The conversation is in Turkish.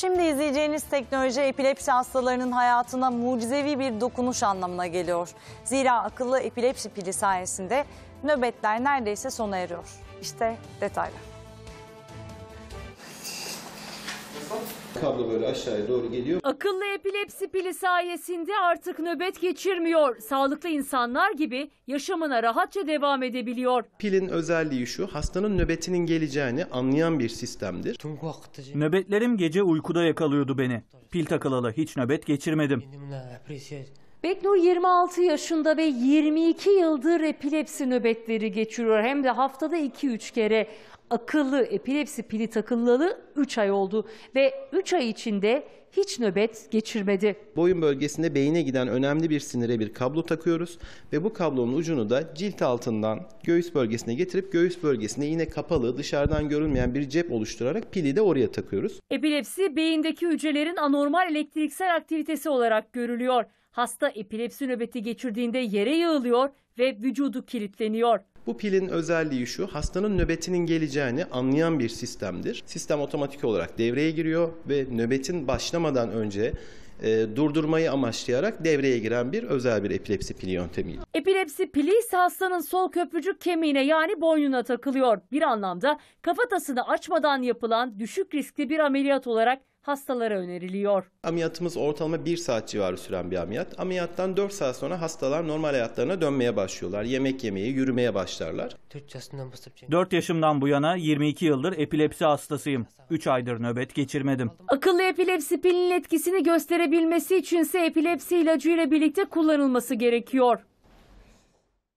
Şimdi izleyeceğiniz teknoloji epilepsi hastalarının hayatına mucizevi bir dokunuş anlamına geliyor. Zira akıllı epilepsi pili sayesinde nöbetler neredeyse sona eriyor. İşte detaylar. Kablo böyle aşağıya doğru geliyor. Akıllı epilepsi pili sayesinde artık nöbet geçirmiyor. Sağlıklı insanlar gibi yaşamına rahatça devam edebiliyor. Pilin özelliği şu, hastanın nöbetinin geleceğini anlayan bir sistemdir. Nöbetlerim gece uykuda yakalıyordu beni. Pil takılalı hiç nöbet geçirmedim. Beknur 26 yaşında ve 22 yıldır epilepsi nöbetleri geçiriyor. Hem de haftada 2-3 kere. Akıllı epilepsi pili takılalı 3 ay oldu ve 3 ay içinde hiç nöbet geçirmedi. Boyun bölgesinde beyine giden önemli bir sinire bir kablo takıyoruz ve bu kablonun ucunu da cilt altından göğüs bölgesine getirip göğüs bölgesine yine kapalı, dışarıdan görülmeyen bir cep oluşturarak pili de oraya takıyoruz. Epilepsi beyindeki hücrelerin anormal elektriksel aktivitesi olarak görülüyor. Hasta epilepsi nöbeti geçirdiğinde yere yığılıyor ve vücudu kilitleniyor. Bu pilin özelliği şu, hastanın nöbetinin geleceğini anlayan bir sistemdir. Sistem otomatik olarak devreye giriyor ve nöbetin başlamadan önce e, durdurmayı amaçlayarak devreye giren bir özel bir epilepsi pili yöntemiyle. Epilepsi pili ise hastanın sol köprücük kemiğine yani boynuna takılıyor. Bir anlamda kafatasını açmadan yapılan düşük riskli bir ameliyat olarak hastalara öneriliyor. Ameliyatımız ortalama 1 saat civarı süren bir ameliyat. Ameliyattan 4 saat sonra hastalar normal hayatlarına dönmeye başlıyorlar. Yemek yemeye, yürümeye başlarlar. 4 yaşından basıp 4 yaşımdan bu yana 22 yıldır epilepsi hastasıyım. 3 aydır nöbet geçirmedim. Akıllı epilepsi pilinin etkisini gösterebilmesi içinse epilepsi ilacıyla birlikte kullanılması gerekiyor.